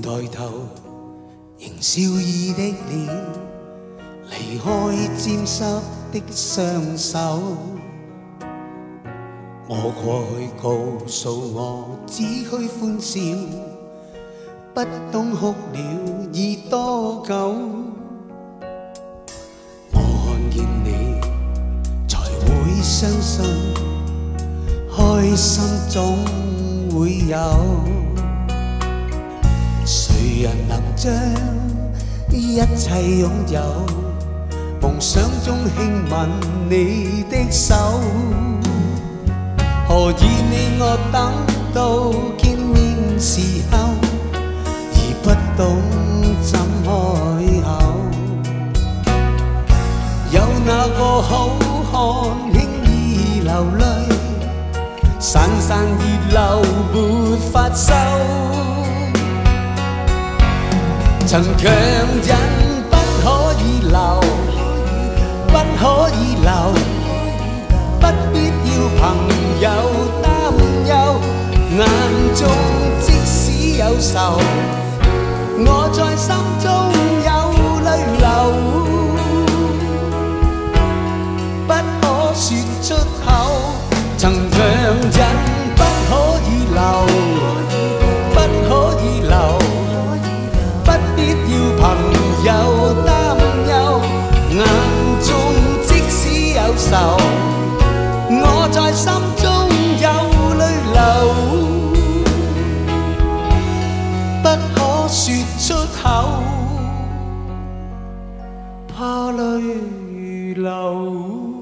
抬头，迎笑意的脸，离开沾湿的双手。我过去告诉我，只许欢笑，不懂哭了已多久。我看见你，才会相信，开心总会有。谁人能将一切拥有？梦想中轻吻你的手。何以你我等到见面时候，而不懂怎开口？有哪个好汉轻易流泪，散散热流没法收。 曾强忍不可以留，不可以留，不必要朋友担忧，眼中即使有愁，我在心 lầu